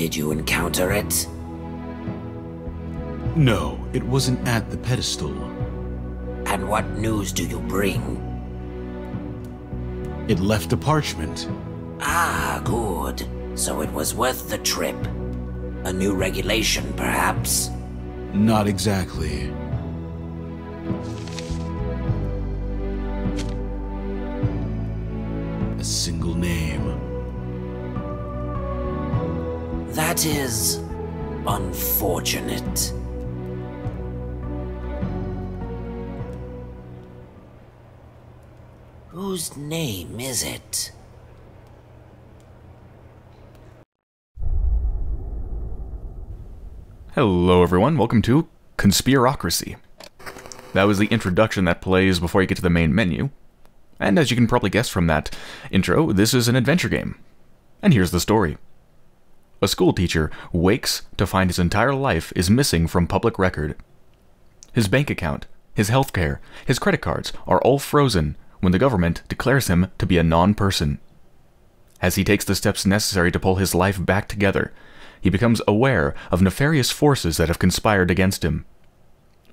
Did you encounter it? No, it wasn't at the pedestal. And what news do you bring? It left a parchment. Ah, good. So it was worth the trip. A new regulation, perhaps? Not exactly. That is unfortunate. Whose name is it? Hello, everyone. Welcome to Conspirocracy. That was the introduction that plays before you get to the main menu. And as you can probably guess from that intro, this is an adventure game. And here's the story. A school teacher wakes to find his entire life is missing from public record. His bank account, his health care, his credit cards are all frozen when the government declares him to be a non person. As he takes the steps necessary to pull his life back together, he becomes aware of nefarious forces that have conspired against him.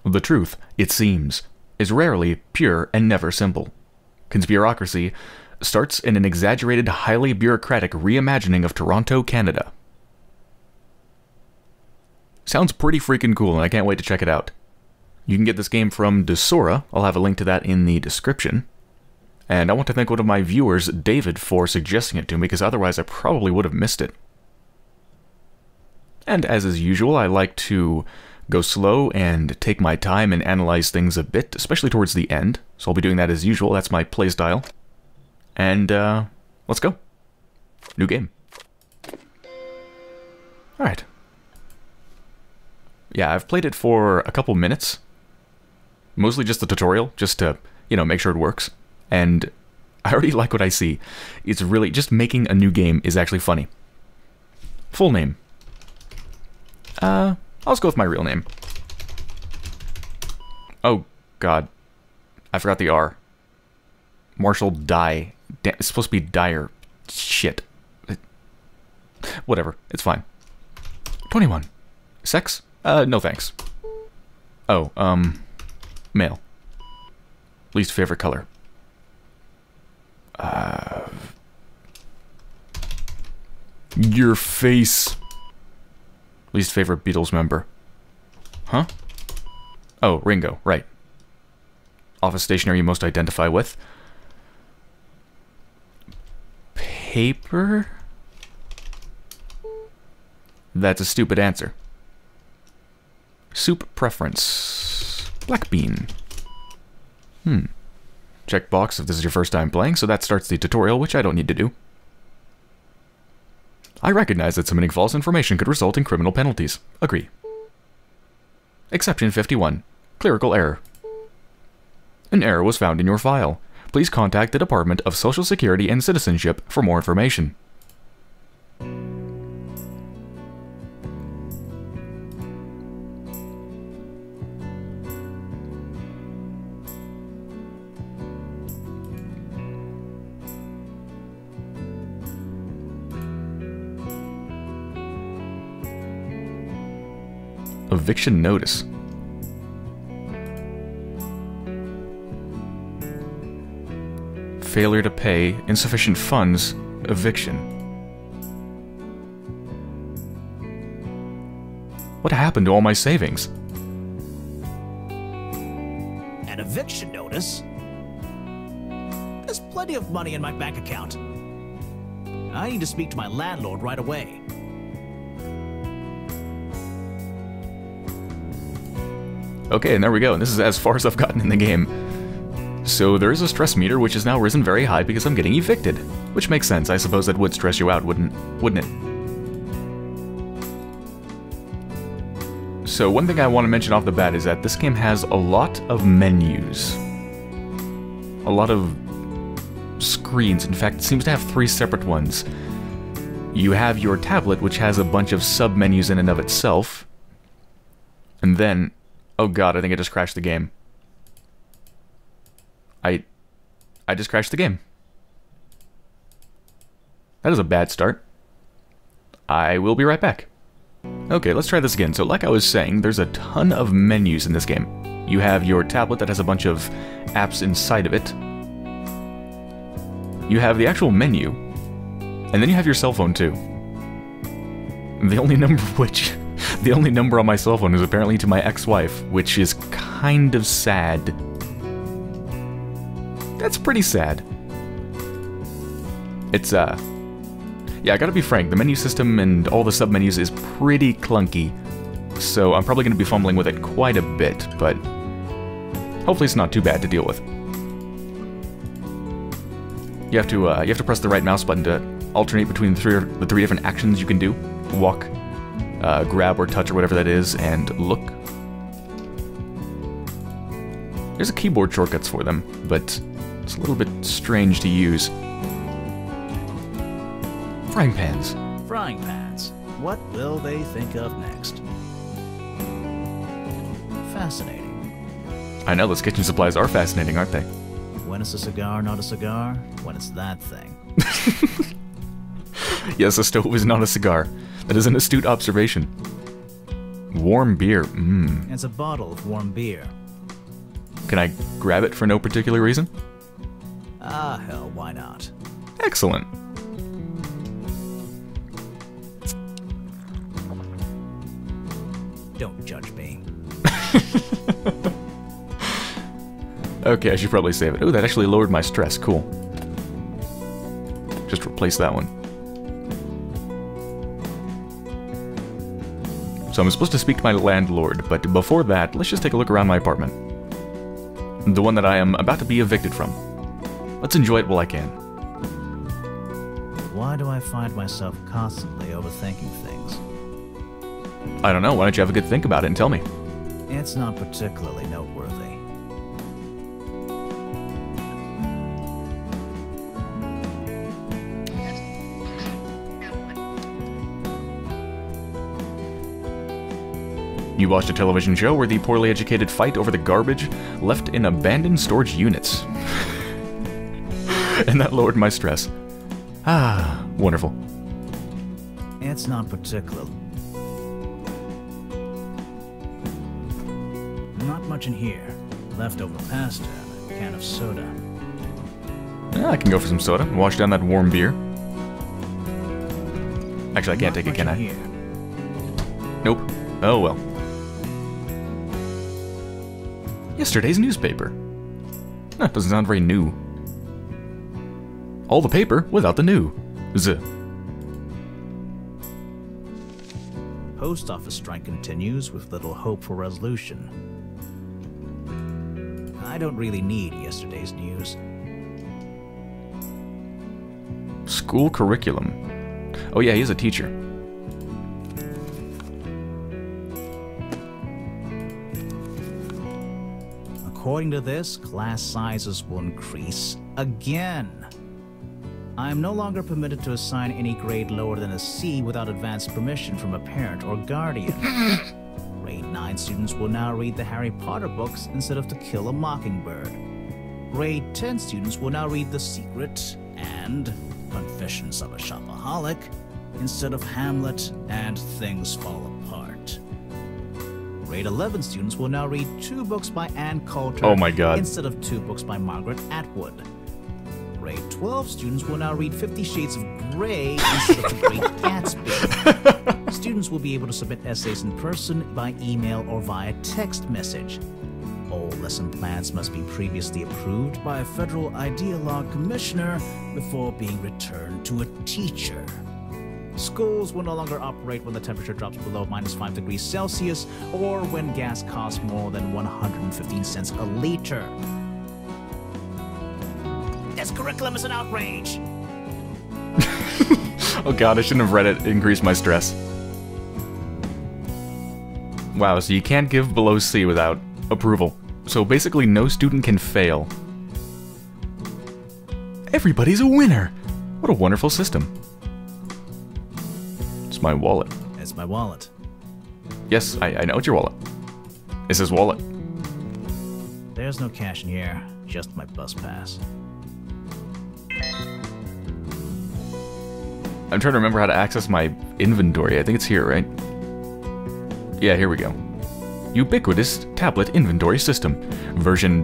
The truth, it seems, is rarely pure and never simple. Conspirocracy starts in an exaggerated, highly bureaucratic reimagining of Toronto, Canada. Sounds pretty freaking cool, and I can't wait to check it out. You can get this game from Desura. I'll have a link to that in the description. And I want to thank one of my viewers, David, for suggesting it to me, because otherwise I probably would have missed it. And as is usual, I like to go slow and take my time and analyze things a bit, especially towards the end. So I'll be doing that as usual. That's my playstyle. And uh, let's go. New game. Alright. Yeah, I've played it for a couple minutes. Mostly just the tutorial, just to, you know, make sure it works. And I already like what I see. It's really, just making a new game is actually funny. Full name. Uh, I'll just go with my real name. Oh, God. I forgot the R. Marshall Die. It's supposed to be Dyer. Shit. Whatever. It's fine. 21. Sex? Uh, no thanks. Oh, um, male. Least favorite color. Uh, your face. Least favorite Beatles member. Huh? Oh, Ringo, right. Office stationery you most identify with. Paper? That's a stupid answer. Soup preference. Black bean. Hmm. Checkbox if this is your first time playing, so that starts the tutorial, which I don't need to do. I recognize that submitting false information could result in criminal penalties. Agree. Exception 51. Clerical error. An error was found in your file. Please contact the Department of Social Security and Citizenship for more information. Eviction notice. Failure to pay, insufficient funds, eviction. What happened to all my savings? An eviction notice? There's plenty of money in my bank account. I need to speak to my landlord right away. Okay, and there we go. And this is as far as I've gotten in the game. So there is a stress meter, which has now risen very high because I'm getting evicted. Which makes sense. I suppose that would stress you out, wouldn't, wouldn't it? So one thing I want to mention off the bat is that this game has a lot of menus. A lot of screens. In fact, it seems to have three separate ones. You have your tablet, which has a bunch of sub-menus in and of itself. And then Oh god, I think I just crashed the game. I... I just crashed the game. That is a bad start. I will be right back. Okay, let's try this again. So like I was saying, there's a ton of menus in this game. You have your tablet that has a bunch of apps inside of it. You have the actual menu. And then you have your cell phone too. The only number of which... The only number on my cell phone is apparently to my ex-wife, which is kind of sad. That's pretty sad. It's, uh... Yeah, I gotta be frank, the menu system and all the sub-menus is pretty clunky, so I'm probably gonna be fumbling with it quite a bit, but hopefully it's not too bad to deal with. You have to, uh, you have to press the right mouse button to alternate between the three, the three different actions you can do. Walk, uh, grab or touch or whatever that is, and look. There's a keyboard shortcuts for them, but it's a little bit strange to use. Frying pans. Frying pans. What will they think of next? Fascinating. I know those kitchen supplies are fascinating, aren't they? When is a cigar not a cigar? When it's that thing. Yes, a stove is not a cigar. That is an astute observation. Warm beer. Mmm. It's a bottle of warm beer. Can I grab it for no particular reason? Ah, hell, why not? Excellent. Don't judge me. Okay, I should probably save it. Oh, that actually lowered my stress. Cool. Just replace that one. So I'm supposed to speak to my landlord, but before that, let's just take a look around my apartment. The one that I am about to be evicted from. Let's enjoy it while I can. Why do I find myself constantly overthinking things? I don't know, why don't you have a good think about it and tell me? It's not particularly noteworthy. You watched a television show where the poorly educated fight over the garbage left in abandoned storage units. and that lowered my stress. Ah, wonderful. It's not particular. Not much in here. Leftover pasta and a can of soda. Yeah, I can go for some soda wash down that warm beer. Actually, I can't Not take it, can I? Here. Nope. Oh well. Yesterday's newspaper. That doesn't sound very new. All the paper without the new. Z. Post office strike continues with little hope for resolution. I don't really need yesterday's news. School curriculum. Oh yeah, he's a teacher. According to this, class sizes will increase again. I am no longer permitted to assign any grade lower than a C without advance permission from a parent or guardian. grade 9 students will now read the Harry Potter books instead of To Kill a Mockingbird. Grade 10 students will now read The Secret and Confessions of a Shopaholic instead of Hamlet and Things Fall Apart. Grade 11 students will now read two books by Ann Coulter Oh my God. instead of two books by Margaret Atwood. Grade 12 students will now read Fifty Shades of Grey instead of The Great Gatsby. students will be able to submit essays in person, by email, or via text message. All lesson plans must be previously approved by a federal ideologue commissioner before being returned to a teacher. Schools will no longer operate when the temperature drops below minus 5 degrees Celsius or when gas costs more than 115 cents a liter. This curriculum is an outrage! Oh god, I shouldn't have read it. It increased my stress. Wow, so you can't give below C without approval. So basically no student can fail. Everybody's a winner! What a wonderful system. It's my wallet. It's my wallet. Yes, I, I know it's your wallet. It's his wallet. There's no cash in here, just my bus pass. I'm trying to remember how to access my inventory. I think it's here, right? Yeah, here we go. Ubiquitous Tablet Inventory System, version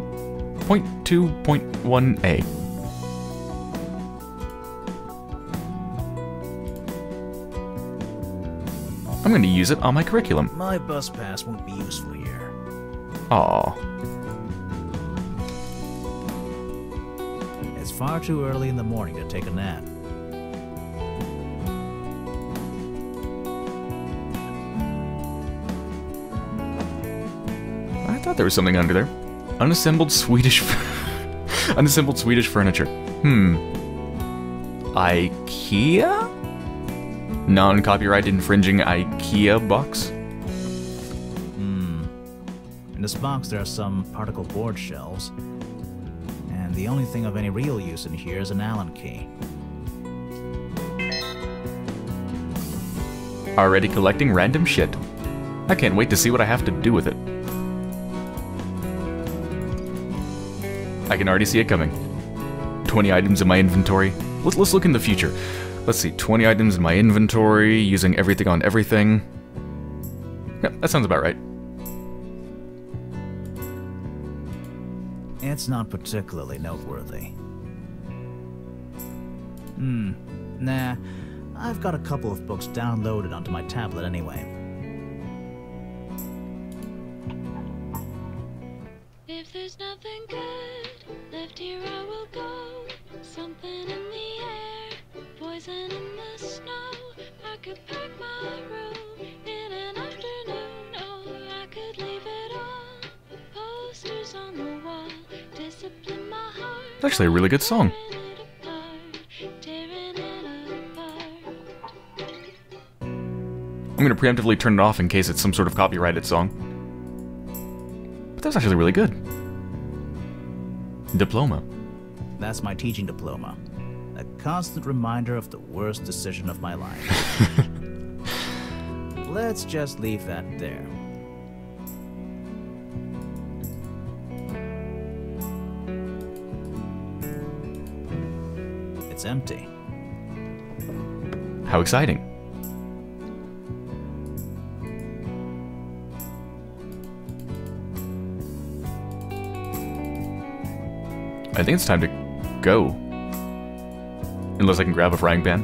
0.2.1a. going to use it on my curriculum. My bus pass won't be useful here. Aw. It's far too early in the morning to take a nap. I thought there was something under there. Unassembled Swedish... Unassembled Swedish furniture. Hmm. IKEA? Non-copyright infringing IKEA box? Hmm. In this box, there are some particle board shelves. And the only thing of any real use in here is an Allen key. Already collecting random shit. I can't wait to see what I have to do with it. I can already see it coming. 20 items in my inventory. Let's, let's look in the future. Let's see, 20 items in my inventory, using everything on everything. Yep, that sounds about right. It's not particularly noteworthy. Hmm. Nah. I've got a couple of books downloaded onto my tablet anyway. It's actually a really good song. Tearing it apart, tearing it apart. I'm going to preemptively turn it off in case it's some sort of copyrighted song. But that's actually really good. Diploma. That's my teaching diploma. A constant reminder of the worst decision of my life. Let's just leave that there. Empty. How exciting. I think it's time to go. Unless I can grab a frying pan.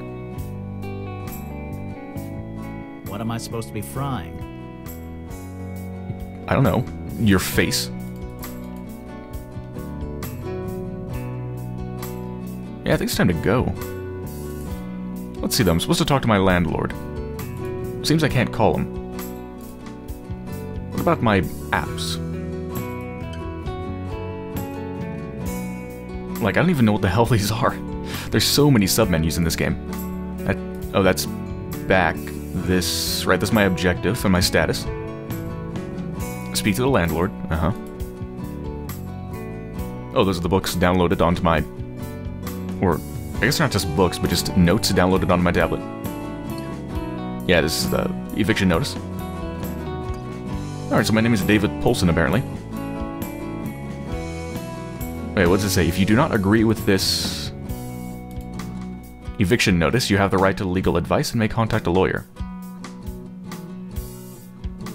What am I supposed to be frying? I don't know. Your face. Yeah, I think it's time to go. Let's see though, I'm supposed to talk to my landlord. Seems I can't call him. What about my apps? Like, I don't even know what the hell these are. There's so many submenus in this game. Oh, that's back. This, right, that's my objective and my status. Speak to the landlord. Uh-huh. Oh, those are the books downloaded onto my... Or, I guess not just books, but just notes downloaded onto my tablet. Yeah, this is the eviction notice. Alright, so my name is David Paulson, apparently. Wait, what does it say? If you do not agree with this eviction notice, you have the right to legal advice and may contact a lawyer.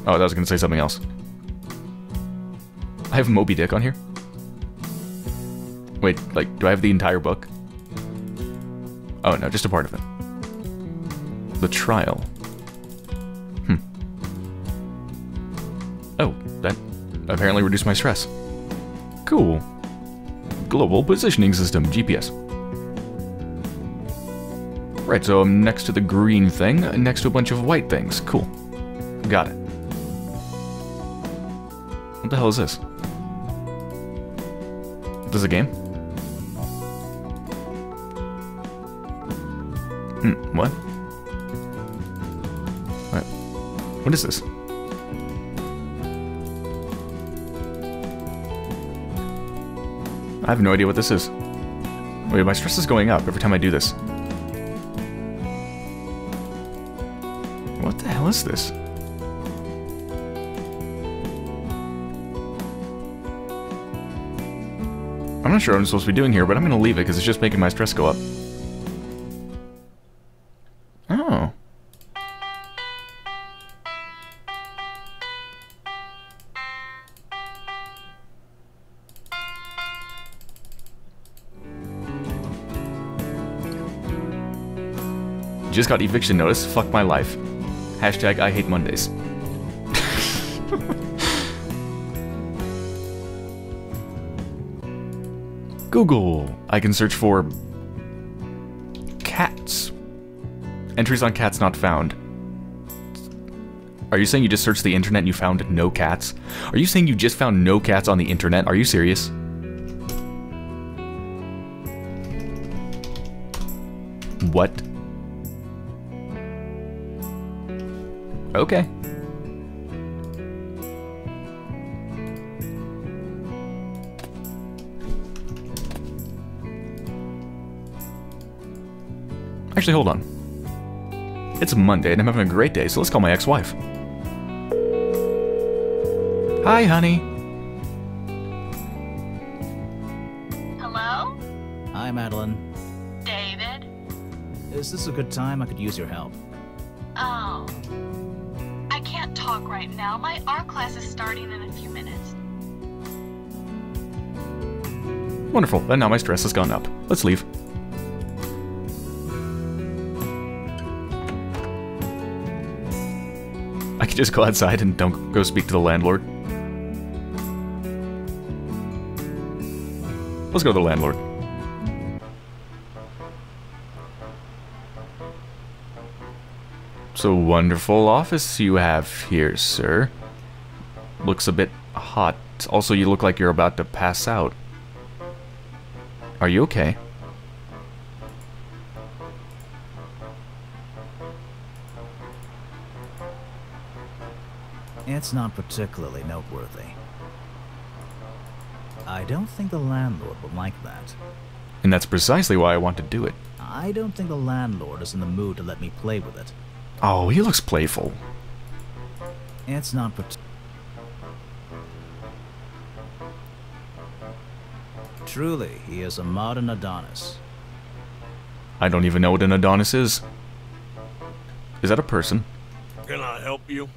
Oh, that was going to say something else. I have Moby Dick on here. Wait, like, do I have the entire book? Oh, no, just a part of it. The trial. Hmm. Oh, that apparently reduced my stress. Cool. Global Positioning System, GPS. Right, so I'm next to the green thing, next to a bunch of white things. Cool. Got it. What the hell is this? This is a game? Hmm, what? What? What is this? I have no idea what this is. Wait, my stress is going up every time I do this. What the hell is this? I'm not sure what I'm supposed to be doing here, but I'm gonna leave it because it's just making my stress go up. Just got eviction notice. Fuck my life. Hashtag I hate Mondays. Google. I can search for cats. Entries on cats not found. Are you saying you just searched the internet and you found no cats? Are you saying you just found no cats on the internet? Are you serious? What? Okay. Actually, hold on. It's Monday and I'm having a great day, so let's call my ex-wife. Hi, honey. Hello? Hi, Madeline. David? Is this a good time? I could use your help. Now. My art class is starting in a few minutes. Wonderful, and now my stress has gone up. Let's leave. I could just go outside and don't go speak to the landlord. Let's go to the landlord. It's a wonderful office you have here, sir. Looks a bit hot. Also, you look like you're about to pass out. Are you okay? It's not particularly noteworthy. I don't think the landlord would like that. And that's precisely why I want to do it. I don't think the landlord is in the mood to let me play with it. Oh, he looks playful. It's not part- Truly, he is a modern Adonis. I don't even know what an Adonis is. Is that a person? Can I help you?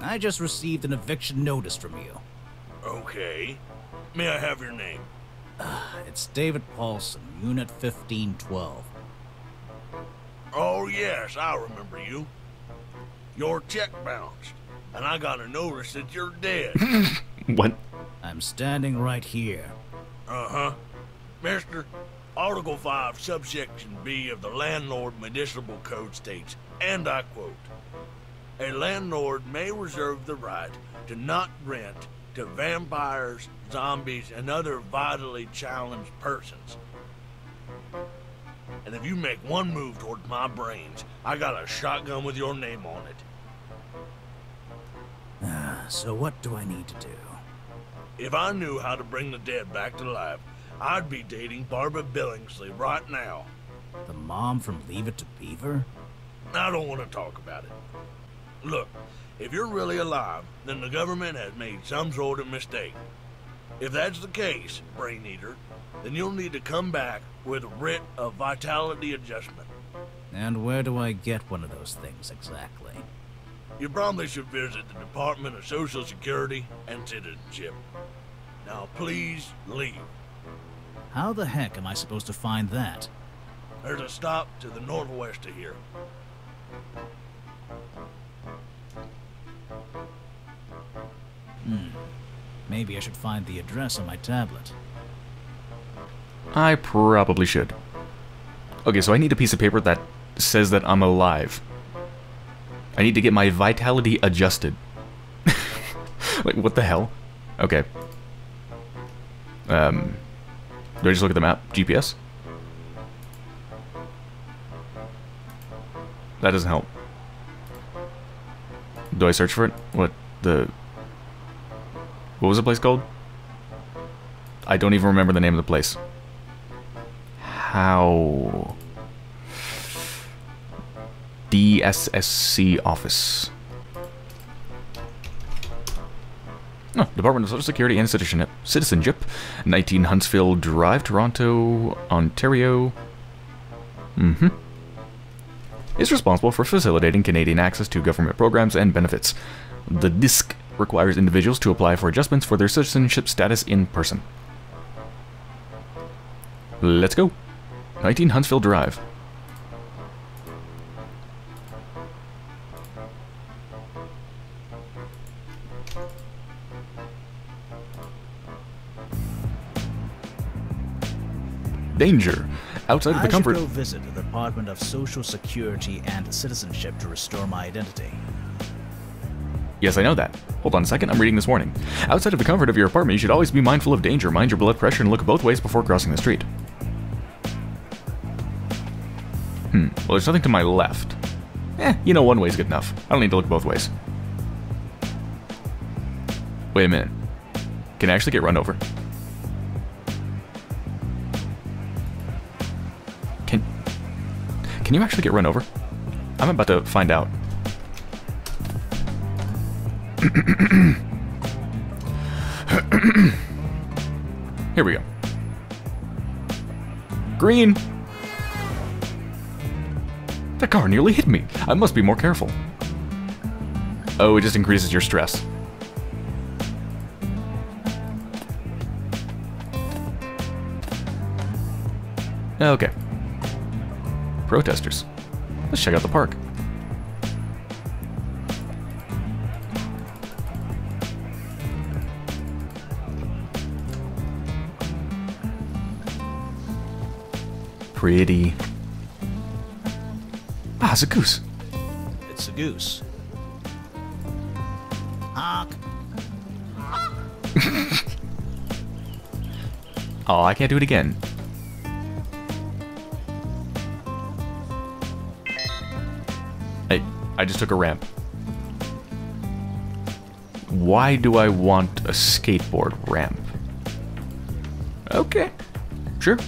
I just received an eviction notice from you. Okay. May I have your name? Ah, it's David Paulson, Unit 1512. Oh, yes, I remember you. Your check bounced, and I got a notice that you're dead. What? I'm standing right here. uh huh. Mister, Article 5, subsection B of the Landlord Municipal Code states, and I quote A landlord may reserve the right to not rent to vampires, zombies, and other vitally challenged persons. And if you make one move towards my brains, I got a shotgun with your name on it. Ah, so what do I need to do? If I knew how to bring the dead back to life, I'd be dating Barbara Billingsley right now. The mom from Leave It to Beaver? I don't want to talk about it. Look, if you're really alive, then the government has made some sort of mistake. If that's the case, Brain Eater, then you'll need to come back with a writ of vitality adjustment. And where do I get one of those things exactly? You probably should visit the Department of Social Security and Citizenship. Now, please leave. How the heck am I supposed to find that? There's a stop to the northwest of here. Hmm. Maybe I should find the address on my tablet. I probably should. Okay, so I need a piece of paper that says that I'm alive. I need to get my vitality adjusted. like, what the hell? Okay. Um, do I just look at the map? GPS? That doesn't help. Do I search for it? What, the... What was the place called? I don't even remember the name of the place. How? DSSC office. Oh, Department of Social Security and Citizenship. Citizenship. 19 Huntsville Drive, Toronto, Ontario. Mm-hmm. Is responsible for facilitating Canadian access to government programs and benefits. The DISC requires individuals to apply for adjustments for their citizenship status in person. Let's go. 19 Huntsville Drive. Danger. Outside of the I comfort. should go visit the Department of Social Security and Citizenship to restore my identity. Yes, I know that. Hold on a second, I'm reading this warning. Outside of the comfort of your apartment, you should always be mindful of danger. Mind your blood pressure and look both ways before crossing the street. Well, there's nothing to my left. Eh, you know, one way's good enough. I don't need to look both ways. Wait a minute. Can I actually get run over? Can... Can you actually get run over? I'm about to find out. Here we go. Green! That car nearly hit me. I must be more careful. Oh, it just increases your stress. Okay. Protesters. Let's check out the park. Pretty. It's a goose. It's a goose. Honk. Oh, I can't do it again. I, I just took a ramp. Why do I want a skateboard ramp? Okay, sure.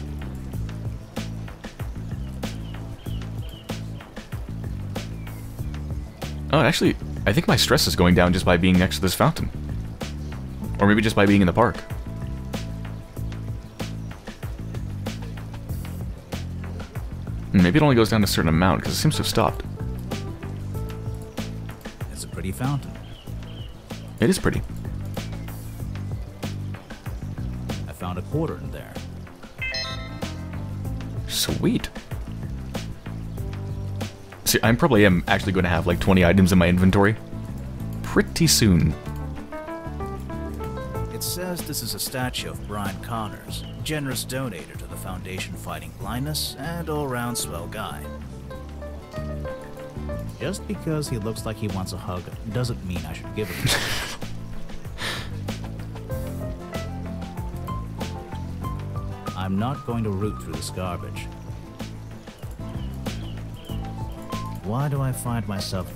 Oh, actually, I think my stress is going down just by being next to this fountain. Or maybe just by being in the park. Maybe it only goes down a certain amount, because it seems to have stopped. It's a pretty fountain. It is pretty. I found a quarter in there. Sweet. See, I probably am actually going to have like 20 items in my inventory. Pretty soon. It says this is a statue of Brian Connors, generous donator to the Foundation Fighting Blindness and all-round swell guy. Just because he looks like he wants a hug doesn't mean I should give him. I'm not going to root through this garbage. Why do I find myself...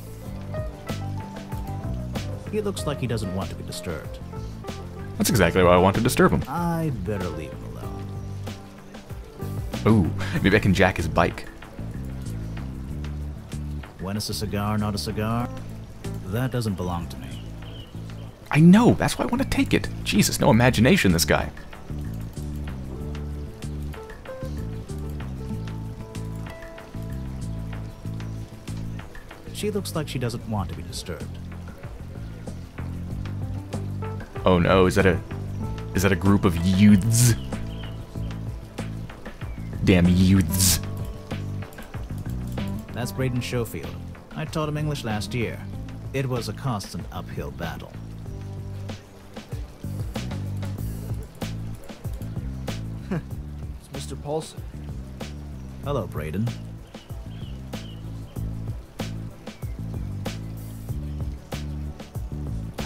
He looks like he doesn't want to be disturbed. That's exactly why I want to disturb him. I better leave him alone. Ooh, maybe I can jack his bike. When is a cigar not a cigar? That doesn't belong to me. I know, that's why I want to take it. Jesus, no imagination, this guy. She looks like she doesn't want to be disturbed. Oh no, is that a... Is that a group of youths? Damn youths. That's Braden Schofield. I taught him English last year. It was a constant uphill battle. It's Mr. Paulson. Hello, Braden.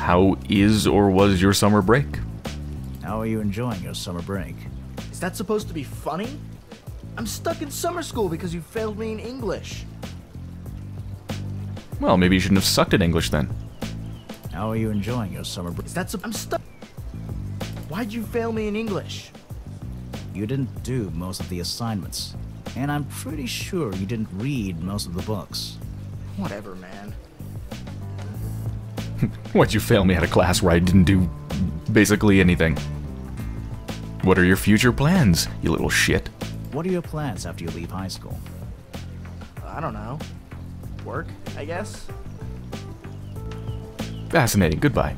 How is or was your summer break? How are you enjoying your summer break? Is that supposed to be funny? I'm stuck in summer school because you failed me in English. Well, maybe you shouldn't have sucked at English then. How are you enjoying your summer break? Is that sup- I'm stuck. Why'd you fail me in English? You didn't do most of the assignments. And I'm pretty sure you didn't read most of the books. Whatever, man. Why'd you fail me at a class where I didn't do basically anything? What are your future plans, you little shit? What are your plans after you leave high school? I don't know. Work, I guess? Fascinating. Goodbye.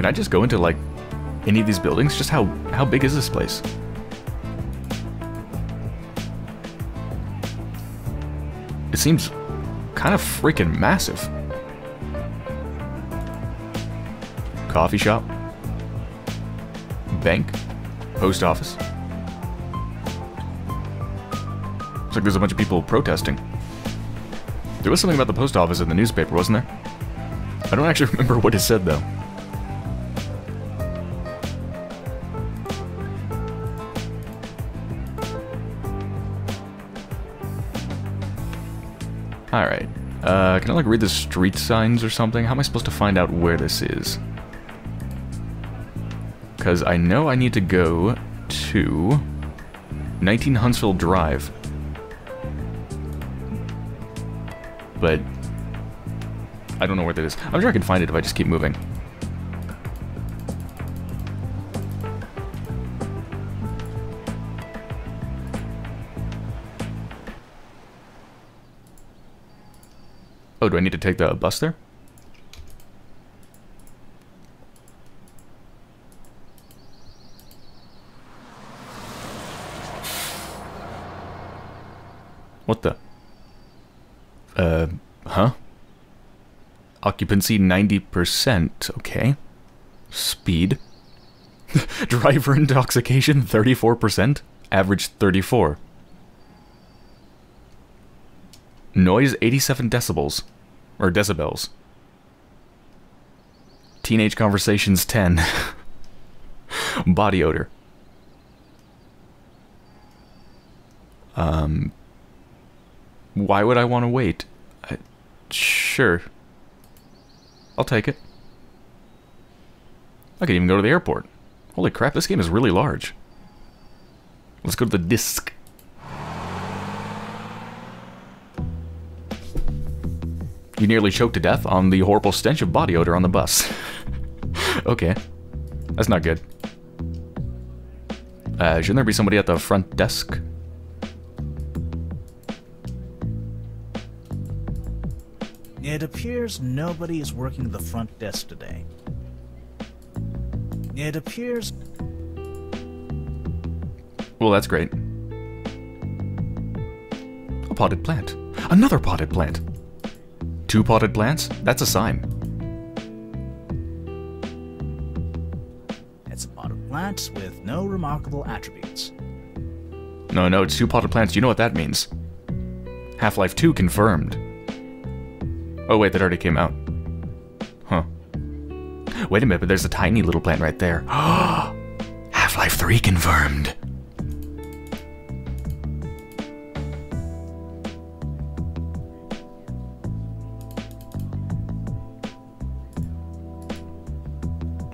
Can I just go into like any of these buildings? Just how how big is this place? It seems kind of freaking massive. Coffee shop. Bank. Post office. Looks like there's a bunch of people protesting. There was something about the post office in the newspaper, wasn't there? I don't actually remember what it said, though. Can I, like, read the street signs or something? How am I supposed to find out where this is? Because I know I need to go to 19 Huntsville Drive. But I don't know where that is. I'm sure I can find it if I just keep moving. Do I need to take the bus there? What the? Uh, huh? Occupancy 90%, okay. Speed. Driver intoxication 34%, average 34. Noise 87 decibels, or decibels. Teenage conversations 10. Body odor. Um, why would I want to wait? I, sure. I'll take it. I could even go to the airport. Holy crap, this game is really large. Let's go to the disc. You nearly choked to death on the horrible stench of body odor on the bus. okay. That's not good. Uh, shouldn't there be somebody at the front desk? It appears nobody is working the front desk today. It appears Well, that's great. A potted plant. Another potted plant. Two potted plants? That's a sign. it's a potted plant with no remarkable attributes. No, no, two potted plants. You know what that means. Half-Life 2 confirmed. Oh, wait, that already came out. Huh. Wait a minute, but there's a tiny little plant right there. Half-Life 3 confirmed.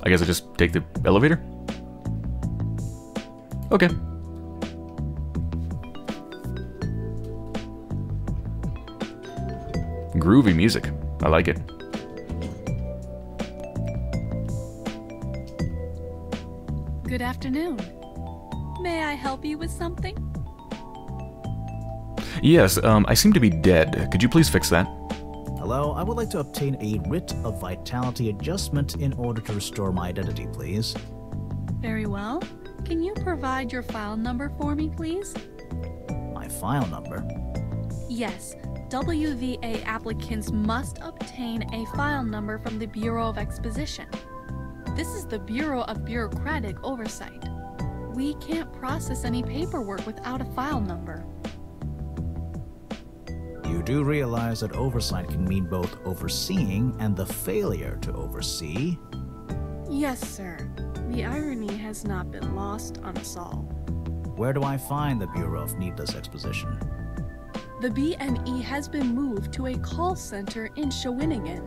I guess I just take the elevator? Okay. Groovy music. I like it. Good afternoon. May I help you with something? Yes, um, I seem to be dead. Could you please fix that? Hello, I would like to obtain a writ of vitality adjustment in order to restore my identity, please. Very well. Can you provide your file number for me, please? My file number. Yes, WVA applicants must obtain a file number from the Bureau of Exposition. This is the Bureau of Bureaucratic Oversight. We can't process any paperwork without a file number. You do realize that oversight can mean both overseeing and the failure to oversee. Yes, sir. The irony has not been lost on us all. Where do I find the Bureau of Needless Exposition? The BNE has been moved to a call center in Shawinigan.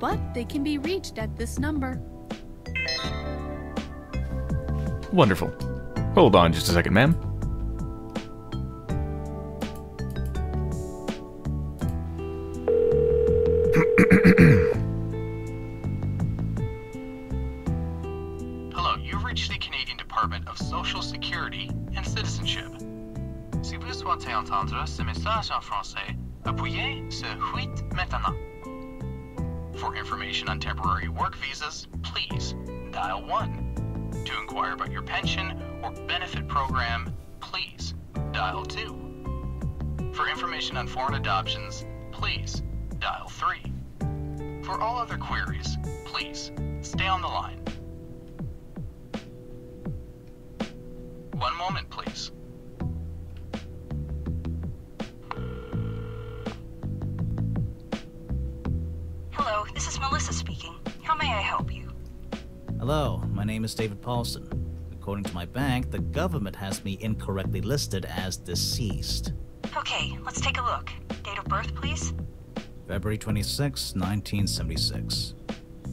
But they can be reached at this number. Wonderful. Hold on just a second, ma'am. Adoptions, please dial 3. For all other queries, please stay on the line. One moment, please. Hello, this is Melissa speaking. How may I help you? Hello, my name is David Paulson. According to my bank, the government has me incorrectly listed as deceased. Okay, let's take a look. Of birth, please? February 26, 1976.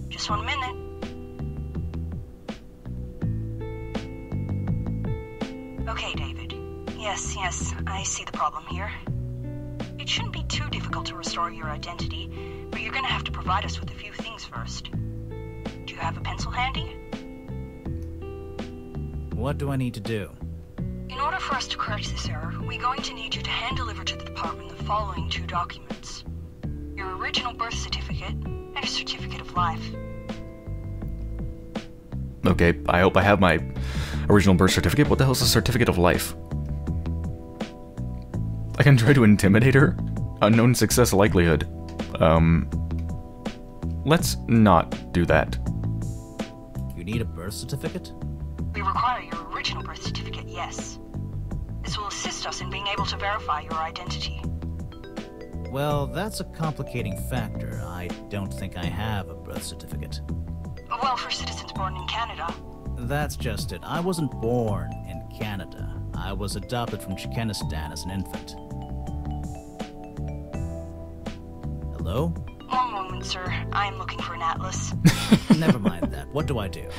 Just one minute. Okay, David. Yes, yes, I see the problem here. It shouldn't be too difficult to restore your identity, but you're gonna have to provide us with a few things first. Do you have a pencil handy? What do I need to do? In order for us to correct this error, we're going to need you to hand deliver to the department the following two documents your original birth certificate and a certificate of life. Okay, I hope I have my original birth certificate. What the hell is a certificate of life? I can try to intimidate her? Unknown success likelihood. Um. Let's not do that. You need a birth certificate? We require your original birth certificate, yes. This will assist us in being able to verify your identity. Well, that's a complicating factor. I don't think I have a birth certificate. Well, for citizens born in Canada. That's just it. I wasn't born in Canada. I was adopted from Chicanistan as an infant. Hello? One moment, sir. I am looking for an atlas. Never mind that. What do I do?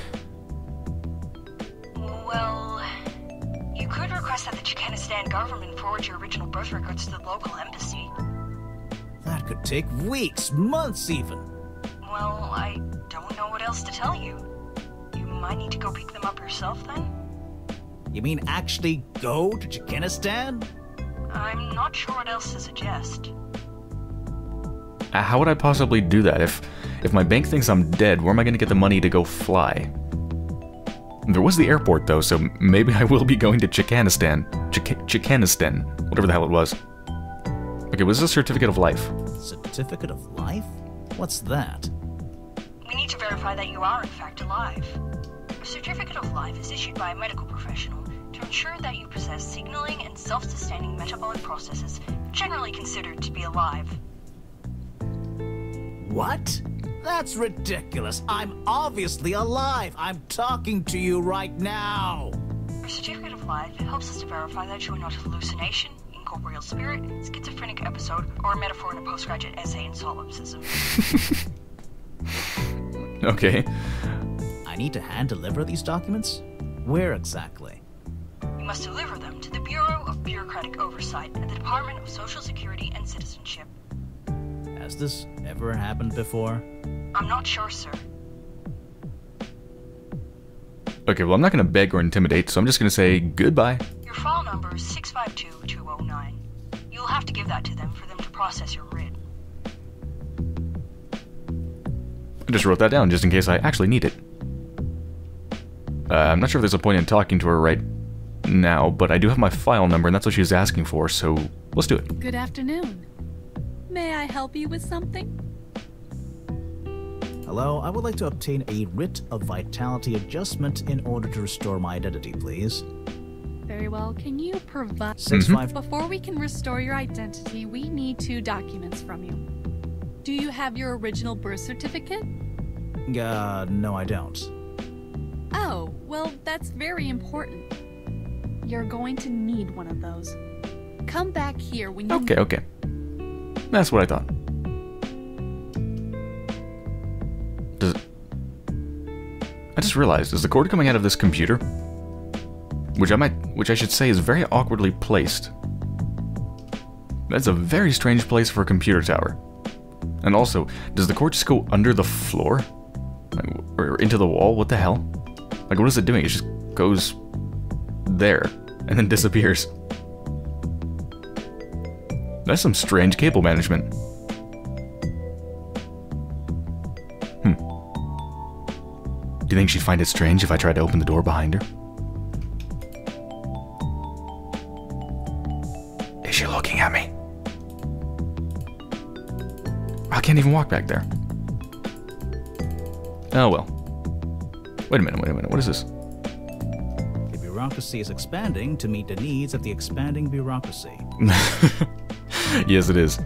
You could request that the Chicanistan government forward your original birth records to the local embassy. That could take weeks, months even. Well, I don't know what else to tell you. You might need to go pick them up yourself then? You mean actually go to Chicanistan? I'm not sure what else to suggest. Uh, How would I possibly do that? If if my bank thinks I'm dead, where am I going to get the money to go fly? There was the airport though, so maybe I will be going to Chicanistan. Chica- Chicanistan, whatever the hell it was. Okay, was this a certificate of life? Certificate of life? What's that? We need to verify that you are in fact alive. A certificate of life is issued by a medical professional to ensure that you possess signaling and self-sustaining metabolic processes generally considered to be alive. What? That's ridiculous. I'm obviously alive. I'm talking to you right now. A certificate of life helps us to verify that you are not a hallucination, incorporeal spirit, schizophrenic episode, or a metaphor in a postgraduate essay in solipsism. Okay. I need to hand deliver these documents? Where exactly? You must deliver them to the Bureau of Bureaucratic Oversight at the Department of Social Security and Citizenship. Has this ever happened before? I'm not sure, sir. Okay, well I'm not going to beg or intimidate, so I'm just going to say goodbye. Your file number is 652209. You'll have to give that to them for them to process your writ. I just wrote that down just in case I actually need it. Uh, I'm not sure if there's a point in talking to her right now, but I do have my file number, and that's what she was asking for, so let's do it. Good afternoon. May I help you with something? Hello, I would like to obtain a writ of vitality adjustment in order to restore my identity, please. Very well. Can you provide. Six Mhm. five. Before we can restore your identity, we need two documents from you. Do you have your original birth certificate? Uh, no, I don't. Oh, well, that's very important. You're going to need one of those. Come back here when you. Okay, okay. That's what I thought. Does I just realized, is the cord coming out of this computer? Which I might which I should say is very awkwardly placed. That's a very strange place for a computer tower. And also, does the cord just go under the floor? Like, or into the wall? What the hell? Like what is it doing? It just goes there and then disappears. That's some strange cable management. Hmm. Do you think she'd find it strange if I tried to open the door behind her? Is she looking at me? I can't even walk back there. Oh well. Wait a minute, wait a minute. What is this? The bureaucracy is expanding to meet the needs of the expanding bureaucracy. yes, it is.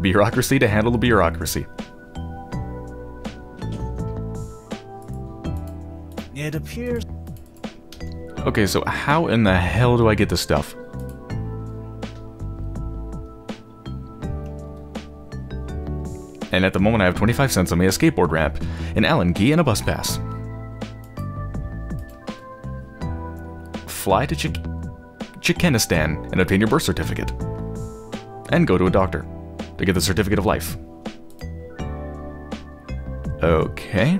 Bureaucracy to handle the bureaucracy. It appears. Okay, so how in the hell do I get this stuff? And at the moment I have 25 cents on me, a skateboard ramp, an Allen key, and a bus pass. Fly to Chik Chikenistan and obtain your birth certificate. And go to a doctor to get the certificate of life. Okay.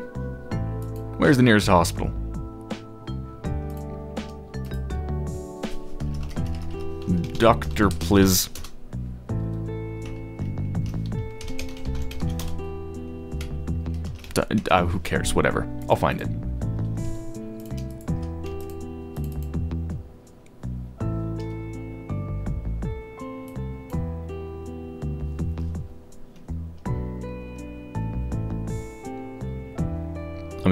Where's the nearest hospital? Dr. please. Uh, who cares? Whatever. I'll find it.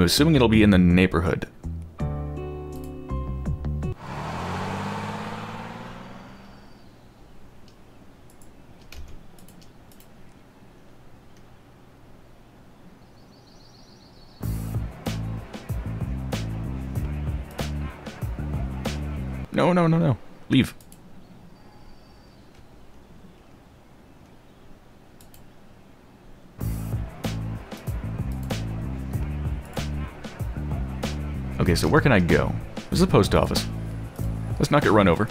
I'm assuming it'll be in the neighborhood. No, no, no, no. Leave. So where can I go? This is the post office. Let's not get run over.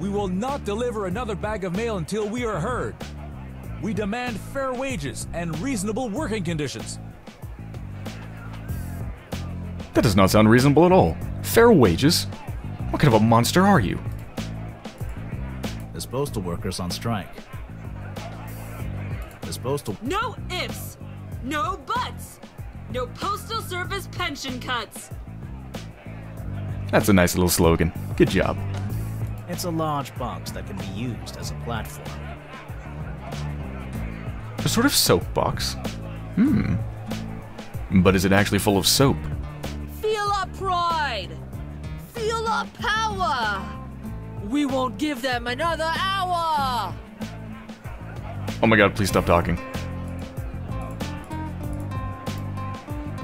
We will not deliver another bag of mail until we are heard. We demand fair wages and reasonable working conditions. That does not sound reasonable at all. Fair wages? What kind of a monster are you? There's postal workers on strike. There's postal. No ifs, no buts, no postal service pension cuts. That's a nice little slogan. Good job. It's a large box that can be used as a platform. A sort of soapbox? Hmm. But is it actually full of soap? Feel our pride. Feel our power. We won't give them another hour. Oh my god, please stop talking.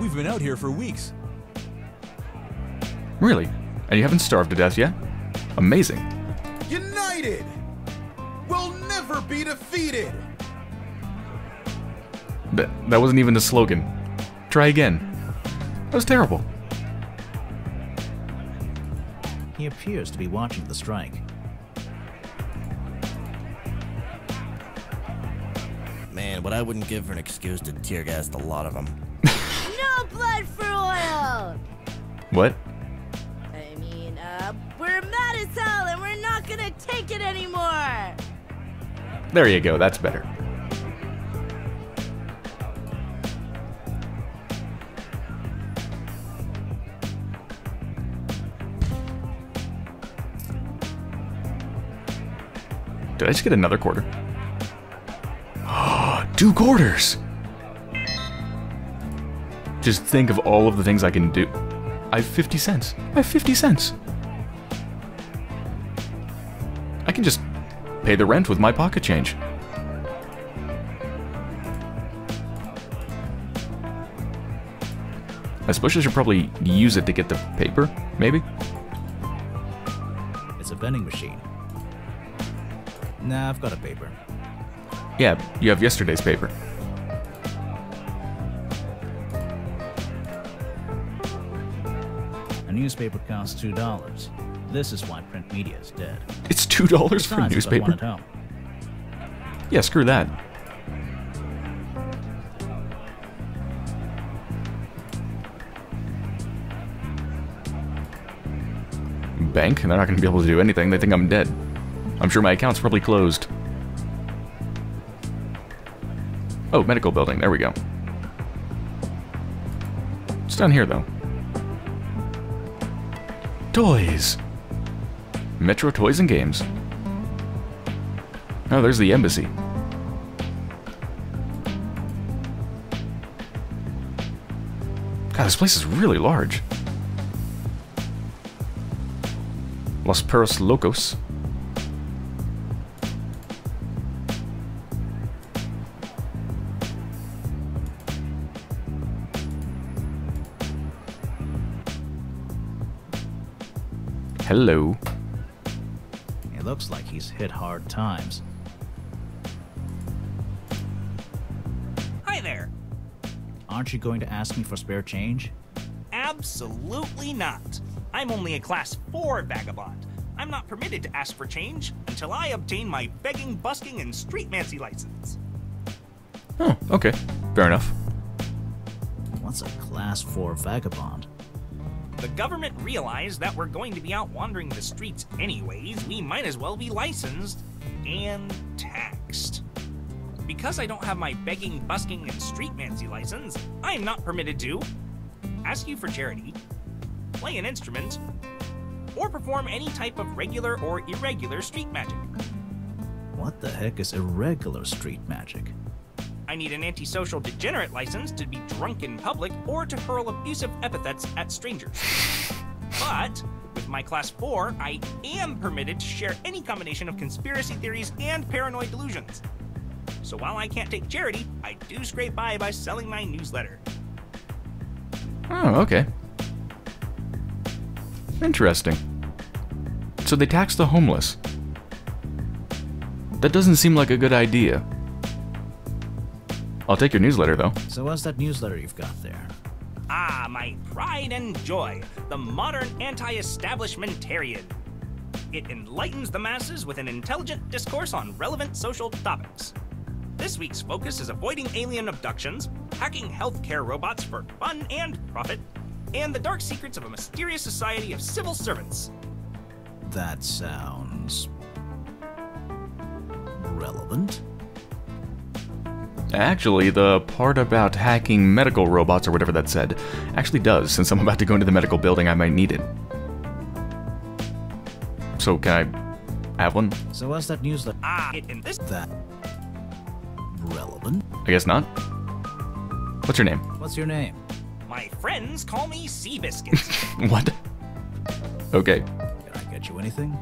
We've been out here for weeks. Really? And you haven't starved to death yet? Amazing. United! We'll never be defeated! That, that wasn't even the slogan. Try again. That was terrible. He appears to be watching the strike. Man, what I wouldn't give for an excuse to tear gas a lot of them. No blood for oil! What? I mean, uh, we're mad as hell and we're not gonna take it anymore! There you go, that's better. Did I just get another quarter? Two quarters! Just think of all of the things I can do. I have 50 cents. I have 50 cents. I can just pay the rent with my pocket change. I suppose I should probably use it to get the paper, maybe? It's a vending machine. Nah, I've got a paper. Yeah, you have yesterday's paper. Newspaper costs two dollars. This is why print media is dead. It's two dollars for a Besides, I've one newspaper? Yeah, screw that. Bank? They're not going to be able to do anything. They think I'm dead. I'm sure my account's probably closed. Oh, medical building. There we go. It's down here, though. Toys! Metro Toys and Games. Oh, there's the embassy. God, this place is really large. Los Perros Locos. Hello. It looks like he's hit hard times. Hi there. Aren't you going to ask me for spare change? Absolutely not. I'm only a class 4 vagabond. I'm not permitted to ask for change until I obtain my begging, busking, and street mancy license. Oh, okay. Fair enough. What's a class 4 vagabond? The government realized that we're going to be out wandering the streets anyways, we might as well be licensed and taxed. Because I don't have my begging, busking, and street mancy license, I am not permitted to ask you for charity, play an instrument, or perform any type of regular or irregular street magic. What the heck is irregular street magic? I need an antisocial degenerate license to be drunk in public or to hurl abusive epithets at strangers. But with my class 4, I am permitted to share any combination of conspiracy theories and paranoid delusions. So while I can't take charity, I do scrape by by selling my newsletter. Oh, okay. Interesting. So they tax the homeless. That doesn't seem like a good idea. I'll take your newsletter, though. So what's that newsletter you've got there? Ah, my pride and joy, the modern anti-establishmentarian. It enlightens the masses with an intelligent discourse on relevant social topics. This week's focus is avoiding alien abductions, hacking healthcare robots for fun and profit, and the dark secrets of a mysterious society of civil servants. That sounds. relevant? Actually, the part about hacking medical robots or whatever that said actually does, since I'm about to go into the medical building, I might need it. So, can I have one? So what's that newsletter? Ah, it in this. That. relevant? I guess not. What's your name? What's your name? My friends call me Seabiscuit. what? Okay. Can I get you anything?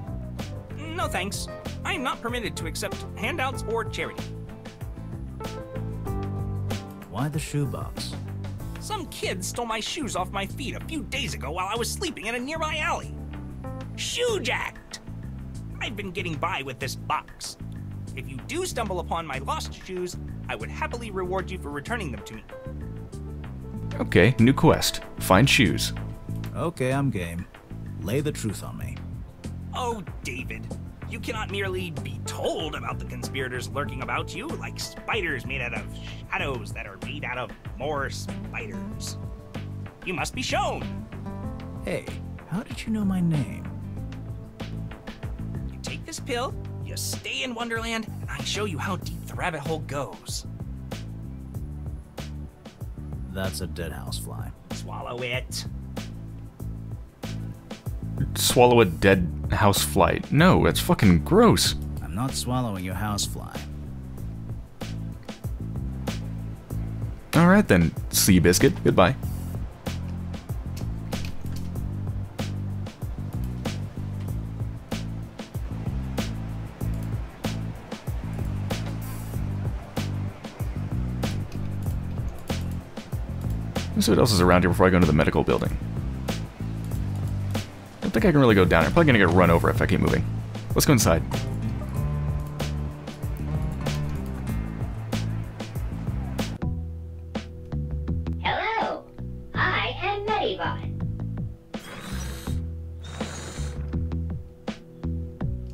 no thanks. I am not permitted to accept handouts or charity. Why the shoebox? Some kid stole my shoes off my feet a few days ago while I was sleeping in a nearby alley. Shoe jacked! I've been getting by with this box. If you do stumble upon my lost shoes, I would happily reward you for returning them to me. Okay, new quest. Find shoes. Okay, I'm game. Lay the truth on me. Oh, David, you cannot merely be told about the conspirators lurking about you like spiders made out of shadows that are made out of more spiders. You must be shown. Hey, how did you know my name? You take this pill, you stay in Wonderland, and I show you how deep the rabbit hole goes. That's a dead housefly. Swallow it. Swallow a dead house fly. No, that's fucking gross. I'm not swallowing your housefly. Alright then, Sea Biscuit. Goodbye. Let's see what else is around here before I go into the medical building. Don't think I can really go down. I'm probably gonna get run over if I keep moving. Let's go inside. Hello, I am Medibot.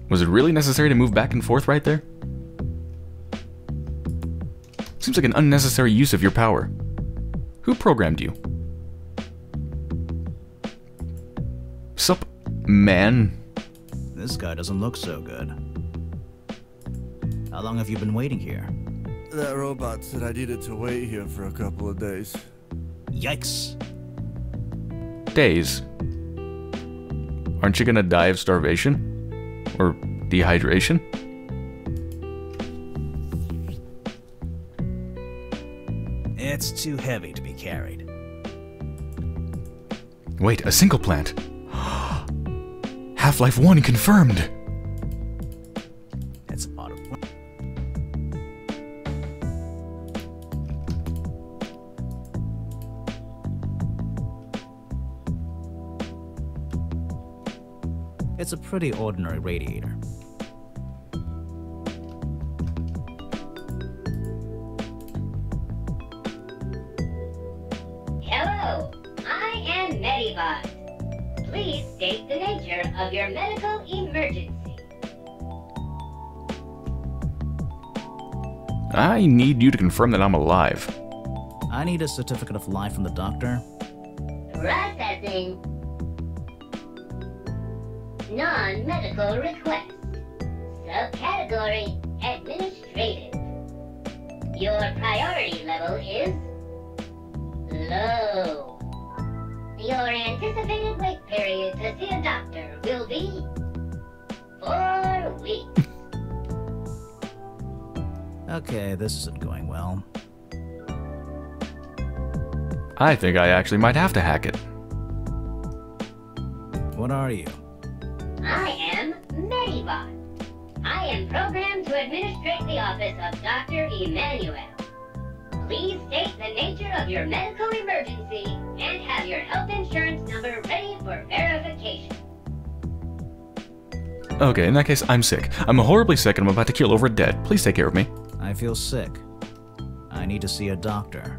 Was it really necessary to move back and forth right there? Seems like an unnecessary use of your power. Who programmed you? Man? This guy doesn't look so good. How long have you been waiting here? That robot said I needed to wait here for a couple of days. Yikes. days. Aren't you gonna die of starvation? Or dehydration? It's too heavy to be carried. Wait, a single plant. Half-Life 1 confirmed! It's auto. It's a pretty ordinary radiator. I need you to confirm that I'm alive. I need a certificate of life from the doctor. Processing. Non-medical request. Subcategory administrative. Your priority level is low. Your anticipated wait period to see a doctor will be four weeks. Okay, this isn't going well. I think I actually might have to hack it. What are you? I am Medibot. I am programmed to administrate the office of Dr. Emmanuel. Please state the nature of your medical emergency and have your health insurance number ready for verification. Okay, in that case, I'm sick. I'm horribly sick and I'm about to kill over dead. Please take care of me. I feel sick. I need to see a doctor.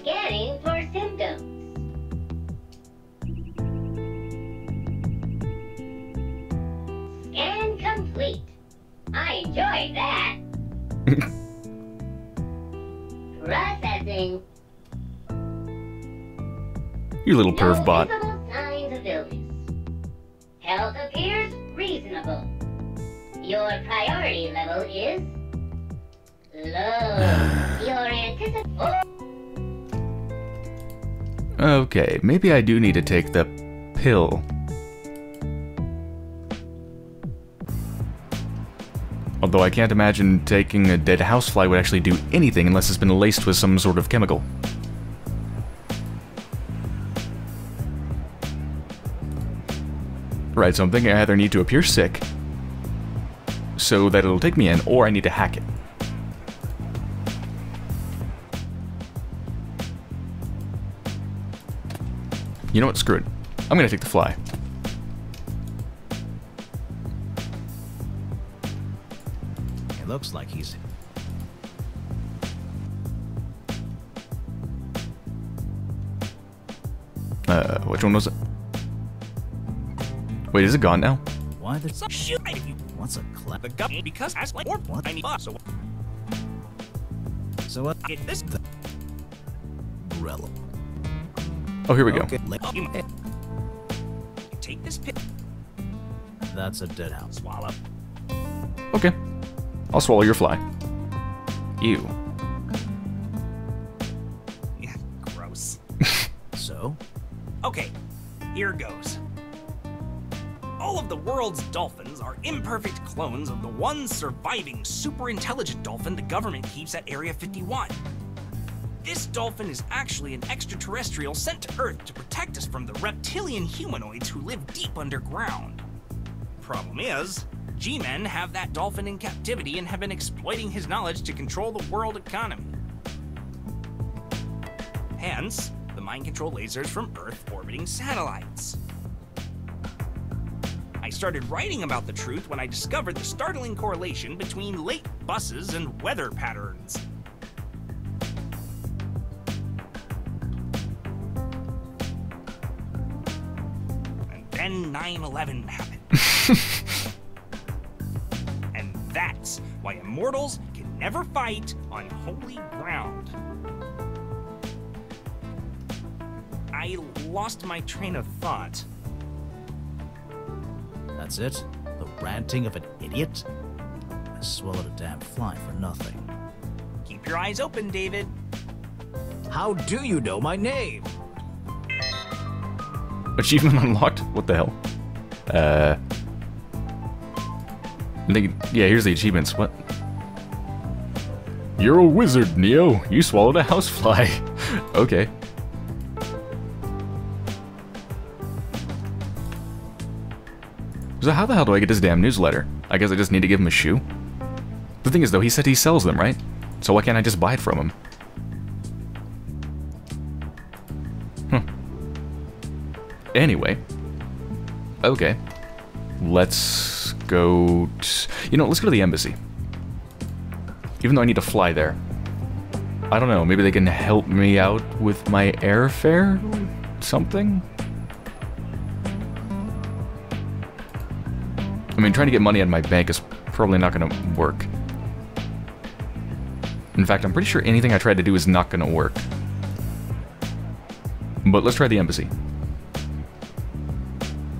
Scanning for symptoms. Scan complete. I enjoyed that. Processing. You little perv bot. Visible signs of illness. Health appears reasonable. Your priority level is low. Your anticipated. Okay, maybe I do need to take the pill. Although I can't imagine taking a dead housefly would actually do anything unless it's been laced with some sort of chemical. Right, so I'm thinking I either need to appear sick, so that it'll take me in, or I need to hack it. You know what? Screw it. I'm gonna take the fly. It looks like he's. Uh, which one was it? Wait, is it gone now? Why the So shoot if you What's a clap? the government because as like or What? I need. So So what? get this. Relevant. Oh, here we go. Okay, take this pill. that's a dead house. Swallow. Okay. I'll swallow your fly. Ew. Yeah, gross. So? Okay, here goes. All of the world's dolphins are imperfect clones of the one surviving super intelligent dolphin the government keeps at Area 51. This dolphin is actually an extraterrestrial sent to Earth to protect us from the reptilian humanoids who live deep underground. Problem is, G-Men have that dolphin in captivity and have been exploiting his knowledge to control the world economy. Hence, the mind control lasers from Earth orbiting satellites. I started writing about the truth when I discovered the startling correlation between late buses and weather patterns. 9-11 happened. and that's why immortals can never fight on holy ground. I lost my train of thought. That's it? The ranting of an idiot? I swallowed a damn fly for nothing. Keep your eyes open, David. How do you know my name? Achievement unlocked? What the hell? Uh... I think, yeah, here's the achievements. What? You're a wizard, Neo. You swallowed a housefly. okay. So how the hell do I get this damn newsletter? I guess I just need to give him a shoe? The thing is, though, he said he sells them, right? So why can't I just buy it from him? Huh. Anyway. Okay. Let's go... You know, let's go to the embassy. Even though I need to fly there. I don't know, maybe they can help me out with my airfare? Something? I mean, trying to get money out of my bank is probably not going to work. In fact, I'm pretty sure anything I tried to do is not going to work. But let's try the embassy.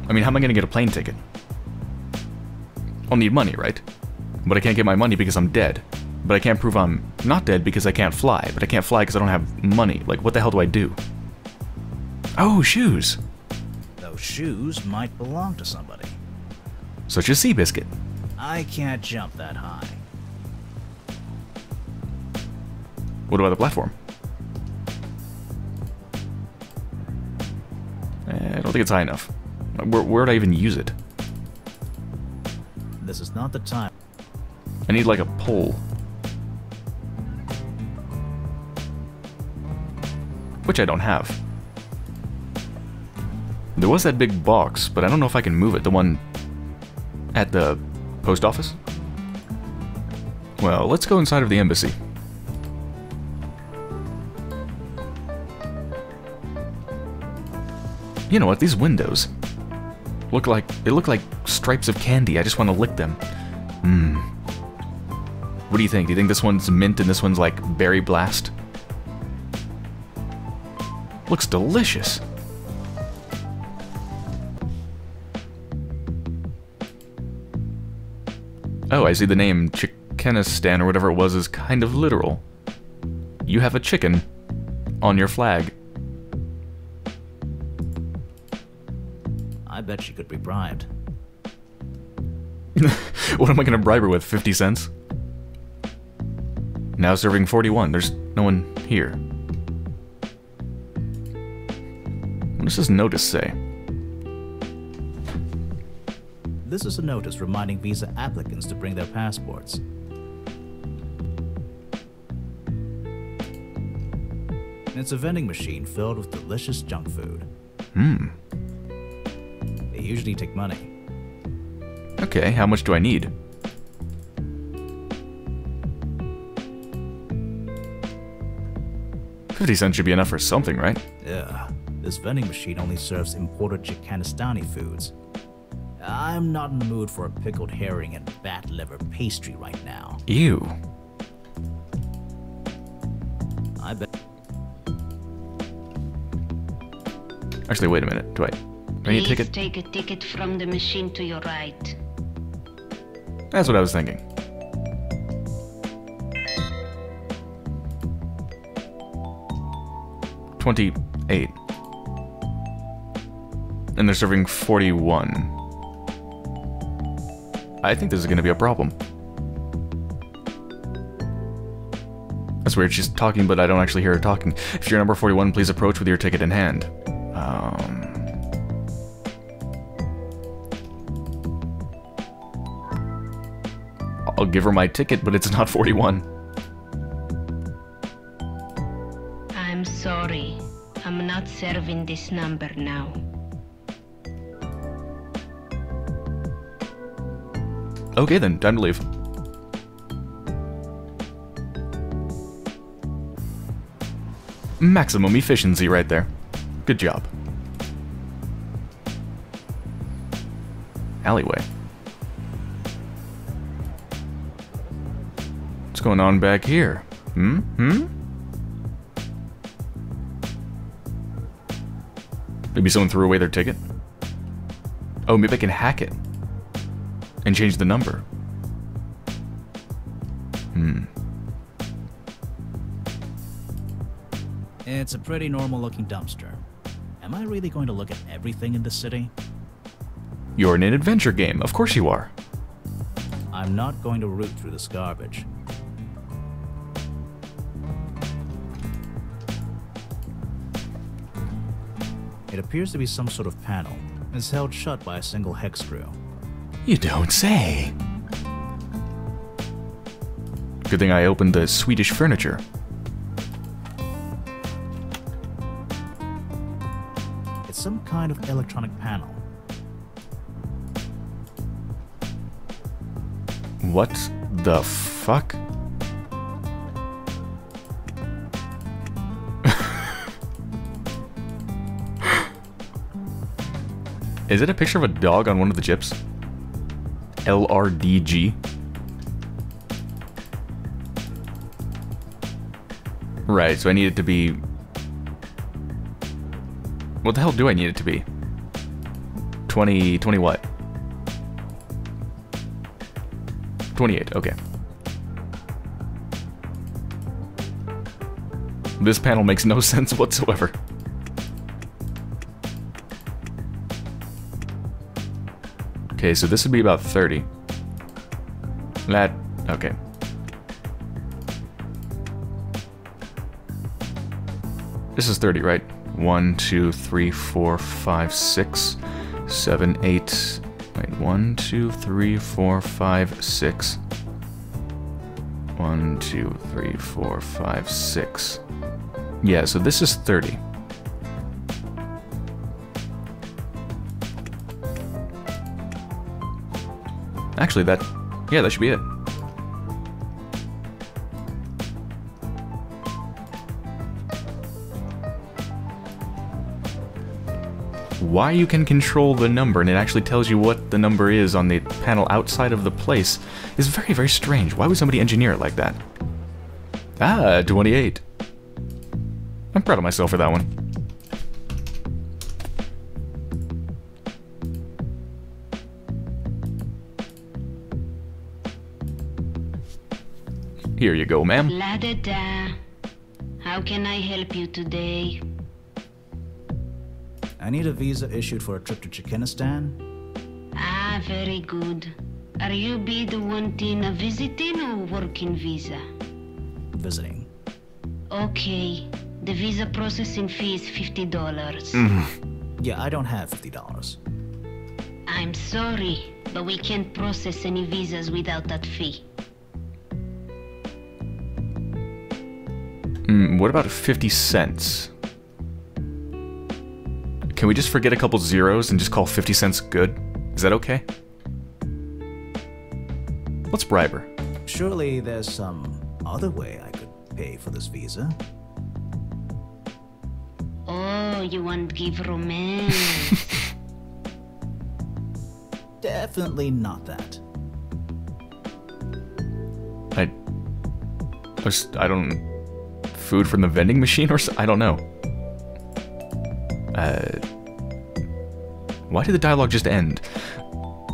I mean, how am I going to get a plane ticket? I'll need money, right? But I can't get my money because I'm dead. But I can't prove I'm not dead because I can't fly. But I can't fly because I don't have money. Like, what the hell do I do? Oh, shoes! Those shoes might belong to somebody. Such as Seabiscuit. I can't jump that high. What about the platform? Eh, I don't think it's high enough. Where, where'd I even use it? This is not the time. I need like a pole. Which I don't have. There was that big box, but I don't know if I can move it. The one at the post office? Well, let's go inside of the embassy. You know what? These windows look like they look like stripes of candy. I just want to lick them. Mmm. What do you think? Do you think this one's mint and this one's like berry blast? Looks delicious. Oh, I see the name Chickenistan or whatever it was is kind of literal. You have a chicken on your flag. Bet she could be bribed. what am I gonna bribe her with? 50 cents? Now serving 41. There's no one here. What does this notice say? This is a notice reminding visa applicants to bring their passports. It's a vending machine filled with delicious junk food. Hmm. Usually take money. Okay, how much do I need? Fifty cents should be enough for something, right? Yeah. This vending machine only serves imported Chikanistani foods. I'm not in the mood for a pickled herring and bat liver pastry right now. Ew. I bet. Actually, wait a minute. Do I, I need a Please ticket? take a ticket from the machine to your right. That's what I was thinking. Twenty-eight. And they're serving forty-one. I think this is going to be a problem. That's weird. She's talking, but I don't actually hear her talking. If you're number 41, please approach with your ticket in hand. I'll give her my ticket, but it's not 41. I'm sorry. I'm not serving this number now. Okay then, time to leave. Maximum efficiency right there. Good job. Alleyway. Going on back here? Hmm? Hmm? Maybe someone threw away their ticket? Oh, maybe I can hack it. And change the number. Hmm. It's a pretty normal looking dumpster. Am I really going to look at everything in the city? You're in an adventure game. Of course you are. I'm not going to root through this garbage. It appears to be some sort of panel. It's held shut by a single hex screw. You don't say. Good thing I opened the Swedish furniture. It's some kind of electronic panel. What the fuck? Is it a picture of a dog on one of the chips? LRDG? Right, so I need it to be... What the hell do I need it to be? 20... 20 what? 28, okay. This panel makes no sense whatsoever. Okay, so this would be about 30. That... okay. This is 30, right? 1, 2, 3, 4, 5, 6, 7, 8... Wait, 1, 2, 3, 4, 5, 6. 1, 2, 3, 4, 5, 6. Yeah, so this is 30. Actually, that... Yeah, that should be it. Why you can control the number and it actually tells you what the number is on the panel outside of the place is very, very strange. Why would somebody engineer it like that? Ah, 28. I'm proud of myself for that one. Here you go, ma'am. La da da. How can I help you today? I need a visa issued for a trip to Turkmenistan. Ah, very good. Are you be the wanting a visiting or working visa? Visiting. Okay. The visa processing fee is $50. Yeah, I don't have $50. I'm sorry, but we can't process any visas without that fee. Hmm, what about 50 cents? Can we just forget a couple zeros and just call 50 cents good? Is that okay? Let's bribe her. Surely there's some other way I could pay for this visa. Oh, you want to give romance? Definitely not that. I... I, just, I don't... Food from the vending machine or so, I don't know. Uh... Why did the dialogue just end?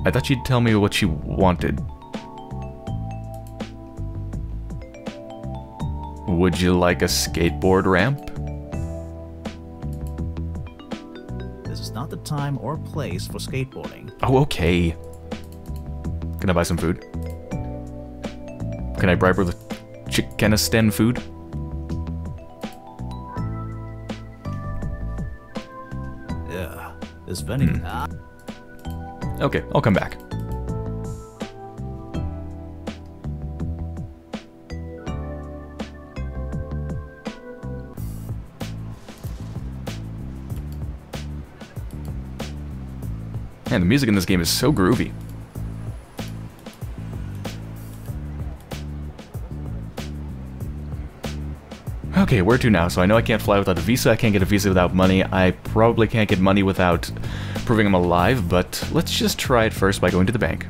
I thought she'd tell me what she wanted. Would you like a skateboard ramp? This is not the time or place for skateboarding. Oh, okay. Can I buy some food? Can I bribe her with Chickenistan food? This vending. Hmm. Okay, I'll come back. Man, the music in this game is so groovy. Okay, where to now? So I know I can't fly without a visa, I can't get a visa without money, I probably can't get money without proving I'm alive, but let's just try it first by going to the bank.